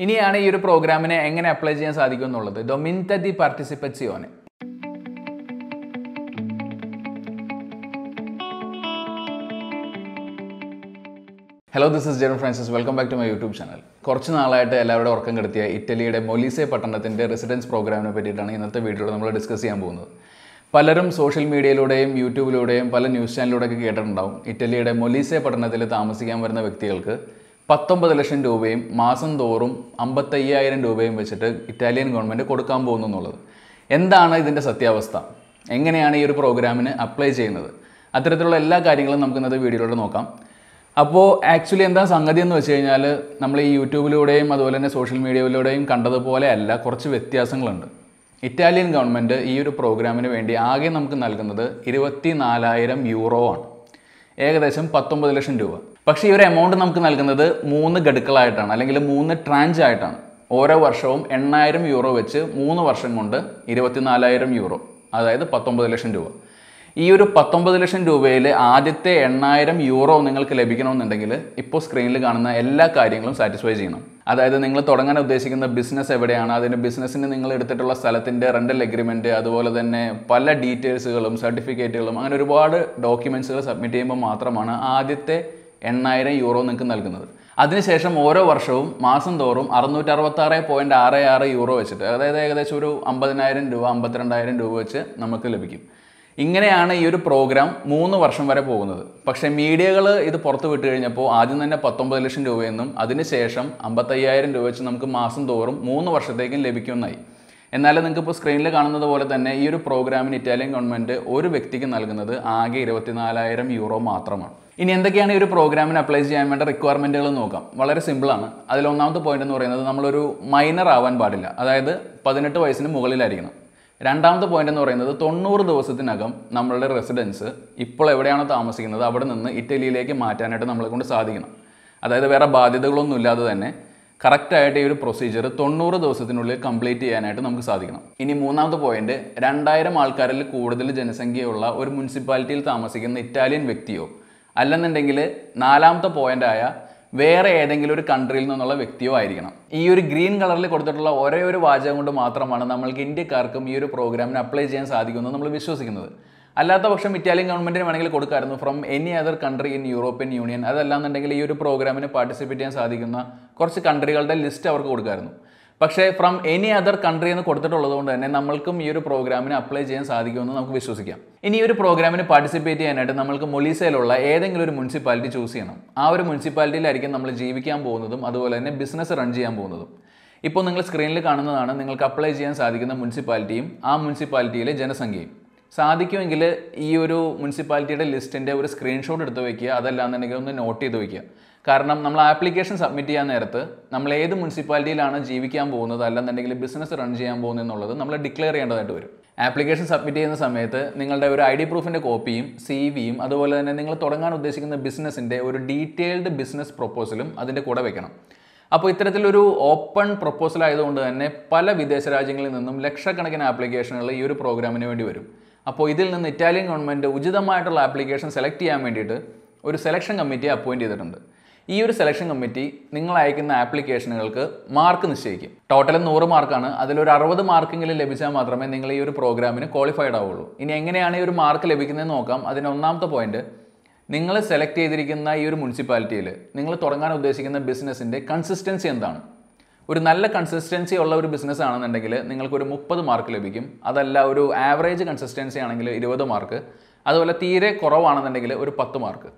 ഇനിയാണ് ഈ ഒരു പ്രോഗ്രാമിനെ എങ്ങനെ അപ്ലൈ ചെയ്യാൻ സാധിക്കും എന്നുള്ളത്. ഡൊമിൻത ദി പാർട്ടിസിപ്പസിയോനെ hello this is Jerin Francis welcome back to my YouTube channel കുറച്ച് നാളായിട്ട് എല്ലാവരുടെ ഉറക്കം കെടുത്തിയ ഇറ്റലിയുടെ മൊലീസെ പട്ടണത്തിന്റെ റെസിഡൻസ് പ്രോഗ്രാമിനെ പറ്റിയിട്ടാണ് ഇന്നത്തെ വീഡിയോയിൽ നമ്മൾ ഡിസ്കസ് ചെയ്യാൻ പോകുന്നത്. പലരും സോഷ്യൽ മീഡിയയിലൂടെയും യൂട്യൂബിലൂടെയും പല ന്യൂസ് ചാനലിലൂടെയൊക്കെ കേട്ടിട്ടുണ്ടാവും. ഇറ്റലിയുടെ മൊലീസെ പട്ടണത്തിൽ താമസിക്കാൻ വരുന്ന വ്യക്തികൾക്ക് പത്തൊമ്പത് ലക്ഷം രൂപയും മാസം തോറും അമ്പത്തയ്യായിരം രൂപയും വെച്ചിട്ട് ഇറ്റാലിയൻ ഗവൺമെന്റ് കൊടുക്കാൻ പോകുന്നു എന്നുള്ളത്. എന്താണ് ഇതിന്റെ സത്യാവസ്ഥ? എങ്ങനെയാണ് ഈ ഒരു പ്രോഗ്രാമിന് അപ്ലൈ ചെയ്യുന്നത്? അത്തരത്തിലുള്ള എല്ലാ കാര്യങ്ങളും നമുക്ക് ഇന്നത്തെ വീഡിയോയിലൂടെ നോക്കാം. അപ്പോൾ ആക്ച്വലി എന്താ സംഗതി എന്ന് വെച്ച് കഴിഞ്ഞാൽ നമ്മൾ ഈ യൂട്യൂബിലൂടെയും അതുപോലെ തന്നെ സോഷ്യൽ മീഡിയയിലൂടെയും കണ്ടതുപോലെ അല്ല കുറച്ച് വ്യത്യാസങ്ങളുണ്ട്. ഇറ്റാലിയൻ ഗവൺമെന്റ് ഈ ഒരു പ്രോഗ്രാമിന് വേണ്ടി ആകെ നമുക്ക് നൽകുന്നത് ഇരുപത്തി നാലായിരം യൂറോ ആണ്. ഏകദേശം പത്തൊമ്പത് ലക്ഷം രൂപ. പക്ഷേ ഈ ഒരു എമൗണ്ട് നമുക്ക് നൽകുന്നത് മൂന്ന് ഗഡുക്കളായിട്ടാണ് അല്ലെങ്കിൽ മൂന്ന് ട്രാഞ്ച് ആയിട്ടാണ്. ഓരോ വർഷവും എണ്ണായിരം യൂറോ വെച്ച് മൂന്ന് വർഷം കൊണ്ട് ഇരുപത്തിനാലായിരം യൂറോ അതായത് പത്തൊമ്പത് ലക്ഷം രൂപ. ഈ ഒരു പത്തൊമ്പത് ലക്ഷം രൂപയിൽ ആദ്യത്തെ എണ്ണായിരം യൂറോ നിങ്ങൾക്ക് ലഭിക്കണമെന്നുണ്ടെങ്കിൽ ഇപ്പോൾ സ്ക്രീനിൽ കാണുന്ന എല്ലാ കാര്യങ്ങളും സാറ്റിസ്ഫൈ ചെയ്യണം. അതായത് നിങ്ങൾ തുടങ്ങാൻ ഉദ്ദേശിക്കുന്ന ബിസിനസ് എവിടെയാണ് അതിന്റെ ബിസിനസ്സിന് നിങ്ങൾ എടുത്തിട്ടുള്ള സ്ഥലത്തിന്റെ റെന്റൽ എഗ്രിമെന്റ് അതുപോലെ തന്നെ പല ഡീറ്റെയിൽസുകളും സർട്ടിഫിക്കറ്റുകളും അങ്ങനെ ഒരുപാട് ഡോക്യുമെന്റ്സുകൾ സബ്മിറ്റ് ചെയ്യുമ്പോൾ മാത്രമാണ് ആദ്യത്തെ എണ്ണായിരം യൂറോ നിങ്ങൾക്ക് നൽകുന്നത്. അതിനുശേഷം ഓരോ വർഷവും മാസം തോറും അറുന്നൂറ്റി അറുപത്താറ് പോയിന്റ് ആറ് ആറ് യൂറോ വെച്ചിട്ട് അതായത് ഏകദേശം ഒരു അമ്പതിനായിരം രൂപ അമ്പത്തിരണ്ടായിരം രൂപ വെച്ച് നമുക്ക് ലഭിക്കും. ഇങ്ങനെയാണ് ഈ ഒരു പ്രോഗ്രാം മൂന്ന് വർഷം വരെ പോകുന്നത്. പക്ഷേ മീഡിയകൾ ഇത് പുറത്തു വിട്ട് കഴിഞ്ഞപ്പോൾ ആദ്യം തന്നെ പത്തൊമ്പത് ലക്ഷം രൂപയെന്നും അതിനുശേഷം അമ്പത്തയ്യായിരം രൂപ വെച്ച് നമുക്ക് മാസം തോറും മൂന്ന് വർഷത്തേക്കും ലഭിക്കുമെന്നായി. എന്നാൽ നിങ്ങൾക്ക് ഇപ്പോൾ സ്ക്രീനിൽ കാണുന്നത് പോലെ തന്നെ ഈ ഒരു പ്രോഗ്രാമിന് ഇറ്റാലിയൻ ഗവൺമെന്റ് ഒരു വ്യക്തിക്ക് നൽകുന്നത് ആകെ ഇരുപത്തിനാലായിരം യൂറോ മാത്രമാണ്. ഇനി എന്തൊക്കെയാണ് ഈ ഒരു പ്രോഗ്രാമിന് അപ്ലൈ ചെയ്യാൻ വേണ്ട റിക്വയർമെന്റുകൾ നോക്കാം. വളരെ സിമ്പിളാണ് അതിൽ ഒന്നാമത്തെ പോയിന്റ് എന്ന് പറയുന്നത് നമ്മളൊരു മൈനർ ആവാൻ പാടില്ല. അതായത് പതിനെട്ട് വയസ്സിന് മുകളിലായിരിക്കണം. രണ്ടാമത്തെ പോയിന്റ് എന്ന് പറയുന്നത് തൊണ്ണൂറ് ദിവസത്തിനകം നമ്മളുടെ റെസിഡൻസ് ഇപ്പോൾ എവിടെയാണോ താമസിക്കുന്നത് അവിടെ നിന്ന് ഇറ്റലിയിലേക്ക് മാറ്റാനായിട്ട് നമ്മളെ കൊണ്ട് സാധിക്കണം. അതായത് വേറെ ബാധ്യതകളൊന്നും ഇല്ലാതെ തന്നെ കറക്റ്റായിട്ട് ഈ ഒരു പ്രൊസീജിയർ തൊണ്ണൂറ് ദിവസത്തിനുള്ളിൽ കംപ്ലീറ്റ് ചെയ്യാനായിട്ട് നമുക്ക് സാധിക്കണം. ഇനി മൂന്നാമത്തെ പോയിന്റ് രണ്ടായിരം ആൾക്കാരിൽ കൂടുതൽ ജനസംഖ്യയുള്ള ഒരു മുനിസിപ്പാലിറ്റിയിൽ താമസിക്കുന്ന ഇറ്റാലിയൻ വ്യക്തിയോ അല്ലെന്നുണ്ടെങ്കിൽ നാലാമത്തെ പോയിന്റായ വേറെ ഏതെങ്കിലും ഒരു കൺട്രിയിൽ നിന്നുള്ള വ്യക്തിയോ ആയിരിക്കണം. ഈ ഒരു ഗ്രീൻ കളറിൽ കൊടുത്തിട്ടുള്ള ഒരേ ഒരു വാചകം കൊണ്ട് മാത്രമാണ് നമ്മൾക്ക് ഇന്ത്യക്കാർക്കും ഈ ഒരു പ്രോഗ്രാമിന് അപ്ലൈ ചെയ്യാൻ സാധിക്കുമെന്ന് നമ്മൾ വിശ്വസിക്കുന്നത്. അല്ലാത്ത പക്ഷം ഇറ്റാലിയൻ ഗവൺമെന്റിന് വേണമെങ്കിൽ കൊടുക്കായിരുന്നു. From any other country in European Union അതല്ലാന്നുണ്ടെങ്കിൽ ഈ ഒരു പ്രോഗ്രാമിന് പാർട്ടിസിപ്പേറ്റ് ചെയ്യാൻ സാധിക്കുന്ന കുറച്ച് കൺട്രികളുടെ ലിസ്റ്റ് അവർക്ക് കൊടുക്കായിരുന്നു. പക്ഷേ ഫ്രം എനി അതർ കൺട്രി എന്ന് കൊടുത്തിട്ടുള്ളത് കൊണ്ട് തന്നെ നമ്മൾക്കും ഈ ഒരു പ്രോഗ്രാമിന് അപ്ലൈ ചെയ്യാൻ സാധിക്കുമെന്ന് നമുക്ക് വിശ്വസിക്കാം. ഇനി ഈ ഒരു പ്രോഗ്രാമിന് പാർട്ടിസിപ്പേറ്റ് ചെയ്യാനായിട്ട് നമ്മൾക്ക് മൊലീസയിലുള്ള ഏതെങ്കിലും ഒരു മുനിസിപ്പാലിറ്റി ചൂസ് ചെയ്യണം. ആ ഒരു മുനിസിപ്പാലിറ്റിയിലായിരിക്കും നമ്മൾ ജീവിക്കാൻ പോകുന്നതും അതുപോലെ തന്നെ ബിസിനസ് റൺ ചെയ്യാൻ പോകുന്നതും. ഇപ്പോൾ നിങ്ങൾ സ്ക്രീനിൽ കാണുന്നതാണ് നിങ്ങൾക്ക് അപ്ലൈ ചെയ്യാൻ സാധിക്കുന്ന മുനിസിപ്പാലിറ്റിയും ആ മുനിസിപ്പാലിറ്റിയിലെ ജനസംഖ്യയും. സാധിക്കുമെങ്കിൽ ഈ ഒരു മുനിസിപ്പാലിറ്റിയുടെ ലിസ്റ്റിന്റെ ഒരു സ്ക്രീൻഷോട്ട് എടുത്ത് വയ്ക്കുക അതല്ലാന്നുണ്ടെങ്കിൽ ഒന്ന് നോട്ട് ചെയ്ത് വയ്ക്കുക കാരണം നമ്മൾ ആപ്ലിക്കേഷൻ സബ്മിറ്റ് ചെയ്യാൻ നേരത്ത് നമ്മൾ ഏത് മുനിസിപ്പാലിറ്റിയിലാണ് ജീവിക്കാൻ പോകുന്നത് അല്ലെന്നുണ്ടെങ്കിൽ ബിസിനസ് റൺ ചെയ്യാൻ പോകുന്നത് എന്നുള്ളത് നമ്മൾ ഡിക്ലെയർ ചെയ്യേണ്ടതായിട്ട് വരും. ആപ്ലിക്കേഷൻ സബ്മിറ്റ് ചെയ്യുന്ന സമയത്ത് നിങ്ങളുടെ ഒരു ഐ ഡി പ്രൂഫിന്റെ കോപ്പിയും സി വിയും അതുപോലെ തന്നെ നിങ്ങൾ തുടങ്ങാൻ ഉദ്ദേശിക്കുന്ന ബിസിനസ്സിന്റെ ഒരു ഡീറ്റെയിൽഡ് ബിസിനസ് പ്രൊപ്പോസലും അതിന്റെ കൂടെ വെക്കണം. അപ്പോൾ ഇത്തരത്തിലൊരു ഓപ്പൺ പ്രൊപ്പോസൽ ആയതുകൊണ്ട് തന്നെ പല വിദേശ രാജ്യങ്ങളിൽ നിന്നും ലക്ഷക്കണക്കിന് ആപ്ലിക്കേഷനുകൾ ഈ ഒരു പ്രോഗ്രാമിന് വേണ്ടി വരും. അപ്പോൾ ഇതിൽ നിന്ന് ഇറ്റാലിയൻ ഗവൺമെന്റ് ഉചിതമായിട്ടുള്ള ആപ്ലിക്കേഷൻ സെലക്ട് ചെയ്യാൻ വേണ്ടിയിട്ട് ഒരു സെലക്ഷൻ കമ്മിറ്റിയെ അപ്പോയിന്റ് ചെയ്തിട്ടുണ്ട്. ഈ ഒരു സെലക്ഷൻ കമ്മിറ്റി നിങ്ങൾ അയക്കുന്ന ആപ്ലിക്കേഷനുകൾക്ക് മാർക്ക് നിശ്ചയിക്കും. ടോട്ടൽ നൂറ് മാർക്കാണ് അതിലൊരു അറുപത് മാർക്കെങ്കിലും ലഭിച്ചാൽ മാത്രമേ നിങ്ങൾ ഈ ഒരു പ്രോഗ്രാമിന് ക്വാളിഫൈഡ് ആവുള്ളൂ. ഇനി എങ്ങനെയാണ് ഈ ഒരു മാർക്ക് ലഭിക്കുന്നതെന്ന് നോക്കാം. അതിന് ഒന്നാമത്തെ പോയിന്റ് നിങ്ങൾ സെലക്ട് ചെയ്തിരിക്കുന്ന ഈ ഒരു മുനിസിപ്പാലിറ്റിയിൽ നിങ്ങൾ തുടങ്ങാൻ ഉദ്ദേശിക്കുന്ന ബിസിനസ്സിന്റെ കൺസിസ്റ്റൻസി എന്താണ്? ഒരു നല്ല കൺസിസ്റ്റൻസി ഉള്ള ഒരു ബിസിനസ് ആണെന്നുണ്ടെങ്കിൽ നിങ്ങൾക്ക് ഒരു മുപ്പത് മാർക്ക് ലഭിക്കും. അതല്ല ഒരു ആവറേജ് കൺസിസ്റ്റൻസി ആണെങ്കിൽ ഇരുപത് മാർക്ക് അതുപോലെ തീരെ കുറവാണെന്നുണ്ടെങ്കിൽ ഒരു പത്ത് മാർക്ക്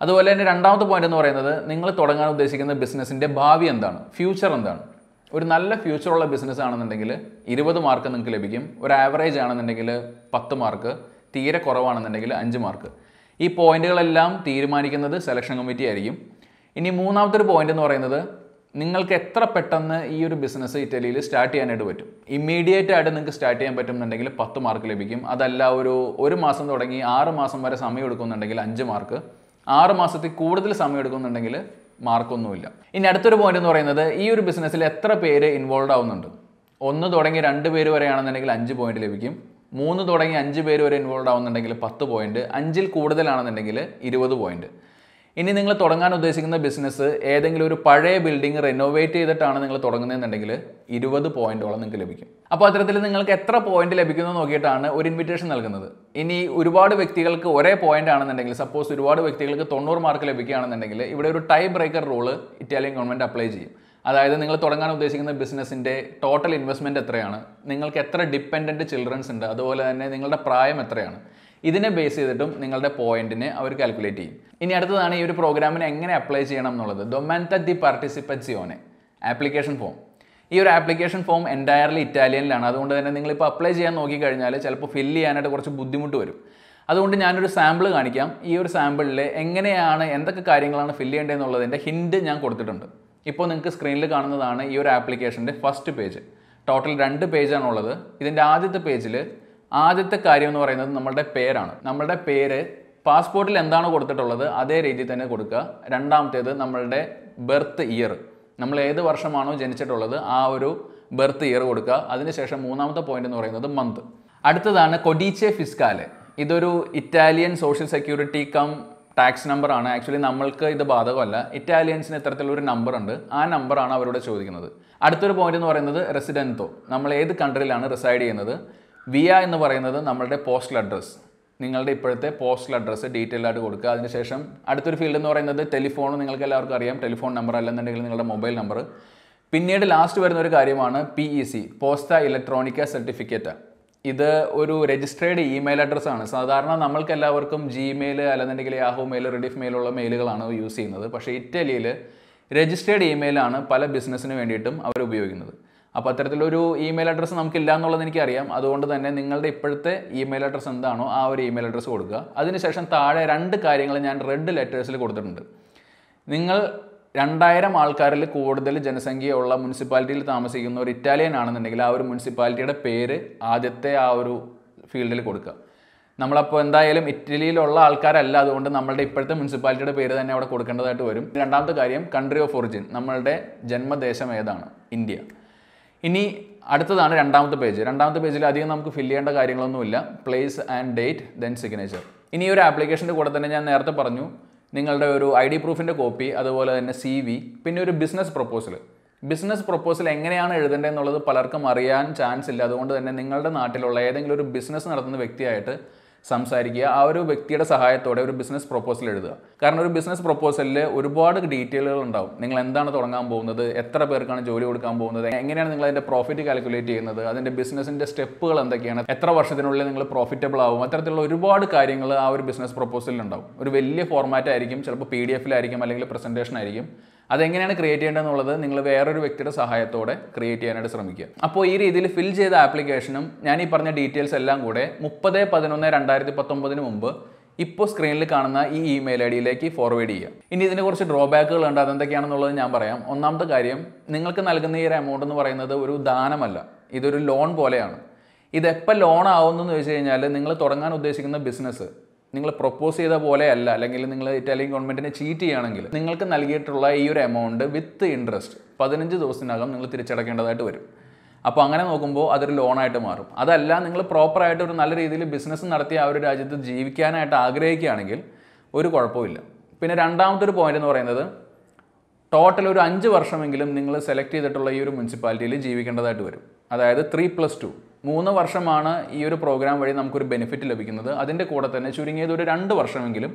അതുപോലെ തന്നെ രണ്ടാമത്തെ പോയിന്റ് എന്ന് പറയുന്നത് നിങ്ങൾ തുടങ്ങാൻ ഉദ്ദേശിക്കുന്ന ബിസിനസ്സിന്റെ ഭാവി എന്താണ്? ഫ്യൂച്ചർ എന്താണ്? ഒരു നല്ല ഫ്യൂച്ചർ ഉള്ള ബിസിനസ് ആണെന്നുണ്ടെങ്കിൽ ഇരുപത് മാർക്ക് നിങ്ങൾക്ക് ലഭിക്കും. ഒരു ആവറേജ് ആണെന്നുണ്ടെങ്കിൽ പത്ത് മാർക്ക് തീരെ കുറവാണെന്നുണ്ടെങ്കിൽ അഞ്ച് മാർക്ക് ഈ പോയിന്റുകളെല്ലാം തീരുമാനിക്കുന്നത് സെലക്ഷൻ കമ്മിറ്റി ആയിരിക്കും. ഇനി മൂന്നാമത്തെ ഒരു പോയിന്റ് എന്ന് പറയുന്നത് നിങ്ങൾക്ക് എത്ര പെട്ടെന്ന് ഈ ഒരു ബിസിനസ് ഇറ്റലിയിൽ സ്റ്റാർട്ട് ചെയ്യാനായിട്ട് പറ്റും? ഇമ്മീഡിയറ്റ് ആയിട്ട് നിങ്ങൾക്ക് സ്റ്റാർട്ട് ചെയ്യാൻ പറ്റുന്നുണ്ടെങ്കിൽ പത്ത് മാർക്ക് ലഭിക്കും. അതല്ല ഒരു ഒരു മാസം തുടങ്ങി ആറ് മാസം വരെ സമയം എടുക്കുന്നുണ്ടെങ്കിൽ അഞ്ച് മാർക്ക് ആറ് മാസത്തിൽ കൂടുതൽ സമയം എടുക്കുന്നുണ്ടെങ്കിൽ മാർക്കൊന്നുമില്ല. ഇനി അടുത്തൊരു പോയിന്റ് എന്ന് പറയുന്നത് ഈ ഒരു ബിസിനസ്സിൽ എത്ര പേര് ഇൻവോൾവ് ആവുന്നുണ്ട്? ഒന്ന് തുടങ്ങി രണ്ട് പേര് വരെയാണെന്നുണ്ടെങ്കിൽ അഞ്ച് പോയിന്റ് ലഭിക്കും. മൂന്ന് തുടങ്ങി അഞ്ച് പേര് വരെ ഇൻവോൾവ് ആവുന്നുണ്ടെങ്കിൽ പത്ത് പോയിന്റ് അഞ്ചിൽ കൂടുതലാണെന്നുണ്ടെങ്കിൽ ഇരുപത് പോയിന്റ് ഇനി നിങ്ങൾ തുടങ്ങാൻ ഉദ്ദേശിക്കുന്ന ബിസിനസ് ഏതെങ്കിലും ഒരു പഴയ ബിൽഡിംഗ് റിനോവേറ്റ് ചെയ്തിട്ടാണ് നിങ്ങൾ തുടങ്ങുന്നതെന്നുണ്ടെങ്കിൽ ഇരുപത് പോയിന്റോളം നിങ്ങൾക്ക് ലഭിക്കും. അപ്പോൾ അത്തരത്തിൽ നിങ്ങൾക്ക് എത്ര പോയിന്റ് ലഭിക്കുന്നു നോക്കിയിട്ടാണ് ഒരു ഇൻവിറ്റേഷൻ നൽകുന്നത്. ഇനി ഒരുപാട് വ്യക്തികൾക്ക് ഒരേ പോയിന്റ് ആണെന്നുണ്ടെങ്കിൽ സപ്പോസ് ഒരുപാട് വ്യക്തികൾക്ക് തൊണ്ണൂറ് മാർക്ക് ലഭിക്കുകയാണെന്നുണ്ടെങ്കിൽ ഇവിടെ ഒരു tie breaker rule Italian government apply ചെയ്യും. അതായത് നിങ്ങൾ തുടങ്ങാൻ ഉദ്ദേശിക്കുന്ന ബിസിനസ്സിന്റെ ടോട്ടൽ ഇൻവെസ്റ്റ്മെന്റ് എത്രയാണ്? നിങ്ങൾക്ക് എത്ര ഡിപ്പെൻഡന്റ് ചിൽഡ്രൻസ് ഉണ്ട്? അതുപോലെ തന്നെ നിങ്ങളുടെ പ്രായം എത്രയാണ്? ഇതിനെ ബേസ് ചെയ്തിട്ടും നിങ്ങളുടെ പോയിന്റിനെ അവർ കാൽക്കുലേറ്റ് ചെയ്യും. ഇനി അടുത്തതാണ് ഈ ഒരു പ്രോഗ്രാമിന് എങ്ങനെ അപ്ലൈ ചെയ്യണം എന്നുള്ളത്. ഡൊമാൻത ദി പാർട്ടിസിപ്പറ്റ്സിയോനെ ആപ്ലിക്കേഷൻ ഫോം ഈ ഒരു ആപ്ലിക്കേഷൻ ഫോം എന്റയർലി ഇറ്റാലിയനിലാണ് അതുകൊണ്ട് തന്നെ നിങ്ങളിപ്പോൾ അപ്ലൈ ചെയ്യാൻ നോക്കിക്കഴിഞ്ഞാൽ ചിലപ്പോൾ ഫില്ല് ചെയ്യാനായിട്ട് കുറച്ച് ബുദ്ധിമുട്ട് വരും. അതുകൊണ്ട് ഞാനൊരു സാമ്പിൾ കാണിക്കാം. ഈ ഒരു സാമ്പിളിൽ എങ്ങനെയാണ് എന്തൊക്കെ കാര്യങ്ങളാണ് ഫില്ല് ചെയ്യേണ്ടതെന്നുള്ളതിന്റെ ഹിൻഡ് ഞാൻ കൊടുത്തിട്ടുണ്ട്. ഇപ്പോൾ നിങ്ങൾക്ക് സ്ക്രീനിൽ കാണുന്നതാണ് ഈ ഒരു ആപ്ലിക്കേഷന്റെ ഫസ്റ്റ് പേജ് ടോട്ടൽ രണ്ട് പേജാണുള്ളത് ഇതിന്റെ ആദ്യത്തെ പേജിൽ ആദ്യത്തെ കാര്യം എന്ന് പറയുന്നത് നമ്മളുടെ പേരാണ്. നമ്മളുടെ പേര് പാസ്പോർട്ടിൽ എന്താണ് കൊടുത്തിട്ടുള്ളത് അതേ രീതിയിൽ തന്നെ കൊടുക്കുക. രണ്ടാമത്തേത് നമ്മളുടെ ബർത്ത് ഇയർ നമ്മൾ ഏത് വർഷമാണോ ജനിച്ചിട്ടുള്ളത് ആ ഒരു ബർത്ത് ഇയർ കൊടുക്കുക. അതിനുശേഷം മൂന്നാമത്തെ പോയിന്റ് എന്ന് പറയുന്നത് മന്ത് അടുത്തതാണ് കൊഡീച്ചെ ഫിസ്കാലെ ഇതൊരു Italian social security cum tax നമ്പറാണ് ആക്ച്വലി നമ്മൾക്ക് ഇത് ബാധകമല്ല. ഇറ്റാലിയൻസിന് ഇത്തരത്തിലൊരു നമ്പർ ഉണ്ട്. ആ നമ്പറാണ് അവരോട് ചോദിക്കുന്നത്. അടുത്തൊരു പോയിന്റ് എന്ന് പറയുന്നത് റെസിഡന്റോ നമ്മൾ ഏത് കൺട്രിയിലാണ് റിസൈഡ് ചെയ്യുന്നത്? വിയ എന്ന് പറയുന്നത് നമ്മളുടെ പോസ്റ്റൽ അഡ്രസ്സ് നിങ്ങളുടെ ഇപ്പോഴത്തെ പോസ്റ്റൽ അഡ്രസ്സ് ഡീറ്റെയിൽ ആയിട്ട് കൊടുക്കുക. അതിനുശേഷം അടുത്തൊരു ഫീൽഡ് എന്ന് പറയുന്നത് ടെലിഫോൺ നിങ്ങൾക്ക് എല്ലാവർക്കും അറിയാം. ടെലിഫോൺ നമ്പർ അല്ലെന്നുണ്ടെങ്കിൽ നിങ്ങളുടെ മൊബൈൽ നമ്പർ പിന്നീട് ലാസ്റ്റ് വരുന്ന ഒരു കാര്യമാണ് പി ഇ സി പോസ്റ്റ ഇലക്ട്രോണിക്ക സർട്ടിഫിക്കറ്റ് ഇത് ഒരു രജിസ്ട്രേഡ് ഇമെയിൽ അഡ്രസ്സ് ആണ്. സാധാരണ നമ്മൾക്ക് എല്ലാവർക്കും ജിമെയിൽ അല്ലെന്നുണ്ടെങ്കിൽ യാഹു മെയിൽ റെഡിഫ് മെയിലുള്ള മെയിലുകളാണ് യൂസ് ചെയ്യുന്നത്. പക്ഷേ ഇറ്റലിയിൽ രജിസ്ട്രേഡ് ഇമെയിലാണ് പല ബിസിനസ്സിന് വേണ്ടിയിട്ടും അവർ ഉപയോഗിക്കുന്നത്. അപ്പോൾ അത്തരത്തിലൊരു ഇമെയിൽ അഡ്രസ്സ് നമുക്കില്ല എന്നുള്ളത് എനിക്കറിയാം. അതുകൊണ്ട് തന്നെ നിങ്ങളുടെ ഇപ്പോഴത്തെ ഇമെയിൽ അഡ്രസ്സ് എന്താണോ ആ ഒരു ഇമെയിൽ അഡ്രസ്സ് കൊടുക്കുക. അതിനുശേഷം താഴെ രണ്ട് കാര്യങ്ങൾ ഞാൻ റെഡ് ലെറ്റേഴ്സിൽ കൊടുത്തിട്ടുണ്ട്. നിങ്ങൾ രണ്ടായിരം ആൾക്കാരിൽ കൂടുതൽ ജനസംഖ്യയുള്ള മുനിസിപ്പാലിറ്റിയിൽ താമസിക്കുന്ന ഒരു ഇറ്റാലിയൻ ആണെന്നുണ്ടെങ്കിൽ ആ ഒരു മുനിസിപ്പാലിറ്റിയുടെ പേര് ആദ്യത്തെ ആ ഒരു ഫീൽഡിൽ കൊടുക്കുക. നമ്മളപ്പോൾ എന്തായാലും ഇറ്റലിയിലുള്ള ആൾക്കാരല്ല. അതുകൊണ്ട് നമ്മളുടെ ഇപ്പോഴത്തെ മുനിസിപ്പാലിറ്റിയുടെ പേര് തന്നെ അവിടെ കൊടുക്കേണ്ടതായിട്ട് വരും. രണ്ടാമത്തെ കാര്യം കൺട്രി ഓഫ് ഒറിജിൻ നമ്മളുടെ ജന്മദേശം ഏതാണ്? ഇന്ത്യ. ഇനി അടുത്തതാണ് രണ്ടാമത്തെ പേജ്. രണ്ടാമത്തെ പേജിൽ അധികം നമുക്ക് ഫില്ല് ചെയ്യേണ്ട കാര്യങ്ങളൊന്നുമില്ല. Place and date then signature ഇനി ഒരു ആപ്ലിക്കേഷന്റെ കൂടെ തന്നെ ഞാൻ നേരത്തെ പറഞ്ഞു നിങ്ങളുടെ ഒരു ഐ ഡി പ്രൂഫിന്റെ കോപ്പി അതുപോലെ തന്നെ സി വി പിന്നെ ഒരു ബിസിനസ് പ്രൊപ്പോസൽ ബിസിനസ് പ്രൊപ്പോസൽ എങ്ങനെയാണ് എഴുതേണ്ടത് എന്നുള്ളത് പലർക്കും അറിയാൻ ചാൻസ് ഇല്ല. അതുകൊണ്ട് തന്നെ നിങ്ങളുടെ നാട്ടിലുള്ള ഏതെങ്കിലും ഒരു ബിസിനസ് നടത്തുന്ന വ്യക്തിയായിട്ട് സംസാരിക്കുക ആ ഒരു വ്യക്തിയുടെ സഹായത്തോടെ ഒരു ബിസിനസ് പ്രൊപ്പോസൽ എഴുതുക. കാരണം ഒരു ബിസിനസ് പ്രൊപ്പോസലിൽ ഒരുപാട് ഡീറ്റെയിലുകൾ ഉണ്ടാവും. നിങ്ങൾ എന്താണ് തുടങ്ങാൻ പോകുന്നത് എത്ര പേർക്കാണ് ജോലി കൊടുക്കാൻ പോകുന്നത് എങ്ങനെയാണ് നിങ്ങൾ അതിന്റെ പ്രോഫിറ്റ് കാൽക്കുലേറ്റ് ചെയ്യുന്നത് അതിന്റെ ബിസിനസ്സിന്റെ സ്റ്റെപ്പുകൾ എന്തൊക്കെയാണ് എത്ര വർഷത്തിനുള്ളിൽ നിങ്ങൾ പ്രോഫിറ്റബിൾ ആവും അത്തരത്തിലുള്ള ഒരുപാട് കാര്യങ്ങൾ ആ ഒരു ബിസിനസ് പ്രൊപ്പോസലിൽ ഉണ്ടാവും. ഒരു വലിയ ഫോർമാറ്റ് ആയിരിക്കും ചിലപ്പോൾ പി ഡി എഫിലായിരിക്കും അല്ലെങ്കിൽ പ്രസന്റേഷൻ ആയിരിക്കും. അതെങ്ങനെയാണ് ക്രിയേറ്റ് ചെയ്യേണ്ടതെന്നുള്ളത് നിങ്ങൾ വേറൊരു വ്യക്തിയുടെ സഹായത്തോടെ ക്രിയേറ്റ് ചെയ്യാനായിട്ട് ശ്രമിക്കുക. അപ്പോൾ ഈ രീതിയിൽ ഫിൽ ചെയ്ത ആപ്ലിക്കേഷനും ഞാൻ ഈ പറഞ്ഞ ഡീറ്റെയിൽസ് എല്ലാം കൂടെ മുപ്പത് പതിനൊന്ന് രണ്ടായിരത്തി പത്തൊമ്പതിന് മുമ്പ് ഇപ്പോൾ സ്ക്രീനിൽ കാണുന്ന ഈ ഇമെയിൽ ഐ ഡിയിലേക്ക് ഫോർവേഡ് ചെയ്യുക. ഇനി ഇതിന് കുറച്ച് ഡ്രോബാക്കുകൾ ഉണ്ട്. അതെന്തൊക്കെയാണെന്നുള്ളത് ഞാൻ പറയാം. ഒന്നാമത്തെ കാര്യം നിങ്ങൾക്ക് നൽകുന്ന ഈ ഒരു എമൗണ്ട് എന്ന് പറയുന്നത് ഒരു ദാനമല്ല. ഇതൊരു ലോൺ പോലെയാണ്. ഇതെപ്പോൾ ലോൺ ആവുന്നു എന്ന് വെച്ച് കഴിഞ്ഞാൽ നിങ്ങൾ തുടങ്ങാൻ ഉദ്ദേശിക്കുന്ന ബിസിനസ് നിങ്ങൾ പ്രൊപ്പോസ് ചെയ്ത പോലെ അല്ല അല്ലെങ്കിൽ നിങ്ങൾ ഇറ്റാലിയൻ ഗവൺമെന്റിനെ ചീറ്റ് ചെയ്യുകയാണെങ്കിൽ നിങ്ങൾക്ക് നൽകിയിട്ടുള്ള ഈ ഒരു എമൗണ്ട് വിത്ത് ഇൻട്രസ്റ്റ് പതിനഞ്ച് ദിവസത്തിനകം നിങ്ങൾ തിരിച്ചടക്കേണ്ടതായിട്ട് വരും. അപ്പോൾ അങ്ങനെ നോക്കുമ്പോൾ അതൊരു ലോണായിട്ട് മാറും. അതല്ല നിങ്ങൾ പ്രോപ്പറായിട്ട് ഒരു നല്ല രീതിയിൽ ബിസിനസ് നടത്തി ആ ഒരു രാജ്യത്ത് ജീവിക്കാനായിട്ട് ആഗ്രഹിക്കുകയാണെങ്കിൽ ഒരു കുഴപ്പമില്ല പിന്നെ രണ്ടാമത്തെ ഒരു പോയിന്റ് എന്ന് പറയുന്നത് ടോട്ടൽ ഒരു അഞ്ച് വർഷമെങ്കിലും നിങ്ങൾ സെലക്ട് ചെയ്തിട്ടുള്ള ഈ ഒരു മുനിസിപ്പാലിറ്റിയിൽ ജീവിക്കേണ്ടതായിട്ട് വരും. അതായത് ത്രീ പ്ലസ് ടു മൂന്ന് വർഷമാണ് ഈ ഒരു പ്രോഗ്രാം വഴി നമുക്കൊരു ബെനിഫിറ്റ് ലഭിക്കുന്നത്. അതിന്റെ കൂടെ തന്നെ ചുരുങ്ങിയത് ഒരു രണ്ട് വർഷമെങ്കിലും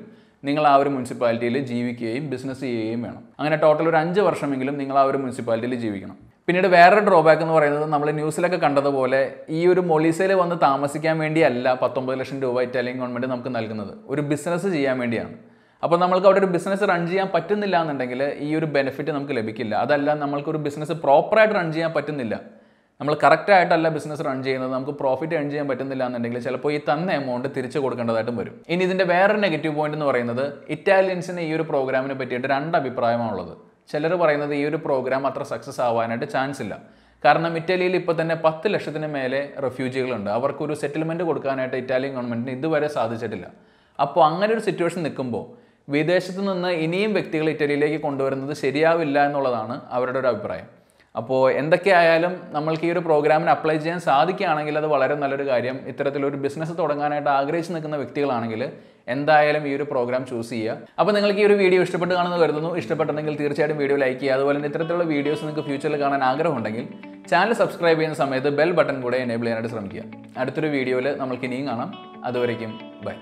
നിങ്ങൾ ആ ഒരു മുനിസിപ്പാലിറ്റിയിൽ ജീവിക്കുകയും ബിസിനസ് ചെയ്യുകയും വേണം. അങ്ങനെ ടോട്ടൽ ഒരു അഞ്ച് വർഷമെങ്കിലും നിങ്ങൾ ആ ഒരു മുനിസിപ്പാലിറ്റിയിൽ ജീവിക്കണം. പിന്നീട് വേറൊരു ഡ്രോബാക്ക് എന്ന് പറയുന്നത് നമ്മൾ ന്യൂസിലൊക്കെ കണ്ടതുപോലെ ഈ ഒരു മൊളീസയിൽ വന്ന് താമസിക്കാൻ വേണ്ടിയല്ല പത്തൊമ്പത് ലക്ഷം രൂപ ഇറ്റാലിയൻ ഗവൺമെന്റ് നമുക്ക് നൽകുന്നത്. ഒരു ബിസിനസ് ചെയ്യാൻ വേണ്ടിയാണ്. അപ്പോൾ നമ്മൾക്ക് അവിടെ ഒരു ബിസിനസ് റൺ ചെയ്യാൻ പറ്റുന്നില്ല എന്നുണ്ടെങ്കിൽ ഈ ഒരു ബെനിഫിറ്റ് നമുക്ക് ലഭിക്കില്ല. അതല്ല നമ്മൾക്കൊരു ബിസിനസ് പ്രോപ്പറായിട്ട് റൺ ചെയ്യാൻ പറ്റുന്നില്ല. നമ്മൾ കറക്റ്റായിട്ടല്ല ബിസിനസ് റൺ ചെയ്യുന്നത് നമുക്ക് പ്രോഫിറ്റ് ഏൺ ചെയ്യാൻ പറ്റുന്നില്ല എന്നുണ്ടെങ്കിൽ ചിലപ്പോൾ ഈ തന്ന എമൗണ്ട് തിരിച്ചു കൊടുക്കേണ്ടതായിട്ടും വരും. ഇനി ഇതിന്റെ വേറൊരു നെഗറ്റീവ് പോയിന്റ് എന്ന് പറയുന്നത് ഇറ്റാലിയൻസിന് ഈ ഒരു പ്രോഗ്രാമിനെ പറ്റിയിട്ട് രണ്ട് അഭിപ്രായമാണുള്ളത്. ചിലർ പറയുന്നത് ഈ ഒരു പ്രോഗ്രാം അത്ര സക്സസ് ആവാനായിട്ട് ചാൻസ് ഇല്ല. കാരണം ഇറ്റലിയിൽ ഇപ്പോൾ തന്നെ പത്ത് ലക്ഷത്തിന് മേലെ റെഫ്യൂജികളുണ്ട് അവർക്കൊരു സെറ്റിൽമെന്റ് കൊടുക്കാനായിട്ട് ഇറ്റാലിയൻ ഗവൺമെന്റിന് ഇതുവരെ സാധിച്ചിട്ടില്ല. അപ്പോൾ അങ്ങനെ ഒരു സിറ്റുവേഷൻ നിൽക്കുമ്പോൾ വിദേശത്ത് നിന്ന് ഇനിയും വ്യക്തികൾ ഇറ്റലിയിലേക്ക് കൊണ്ടുവരുന്നത് ശരിയാവില്ല എന്നുള്ളതാണ് അവരുടെ ഒരു അഭിപ്രായം. അപ്പോൾ എന്തൊക്കെയായാലും നമ്മൾക്ക് ഈ ഒരു പ്രോഗ്രാമിന് അപ്ലൈ ചെയ്യാൻ സാധിക്കുകയാണെങ്കിൽ അത് വളരെ നല്ലൊരു കാര്യം. ഇത്തരത്തിലൊരു ബിസിനസ് തുടങ്ങാനായിട്ട് ആഗ്രഹിച്ച് നിൽക്കുന്ന വ്യക്തികളാണെങ്കിൽ എന്തായാലും ഈ ഒരു പ്രോഗ്രാം ചൂസ് ചെയ്യുക. അപ്പോൾ നിങ്ങൾക്ക് ഈ ഒരു വീഡിയോ ഇഷ്ടപ്പെട്ട് കാണുന്ന കരുതുന്നു. ഇഷ്ടപ്പെട്ടുണ്ടെങ്കിൽ തീർച്ചയായിട്ടും വീഡിയോ ലൈക്ക് ചെയ്യുക. അതുപോലെ തന്നെ ഇത്തരത്തിലുള്ള വീഡിയോസ് നിങ്ങൾക്ക് ഫ്യൂച്ചറിൽ കാണാൻ ആഗ്രഹമുണ്ടെങ്കിൽ ചാനൽ സബ്സ്ക്രൈബ് ചെയ്യുന്ന സമയത്ത് ബെൽ ബട്ടൺ കൂടെ എനേബിൾ ചെയ്യാനായിട്ട് ശ്രമിക്കുക. അടുത്തൊരു വീഡിയോയിൽ നമ്മൾക്ക് ഇനിയും കാണാം. അതുവരേക്കും ബൈ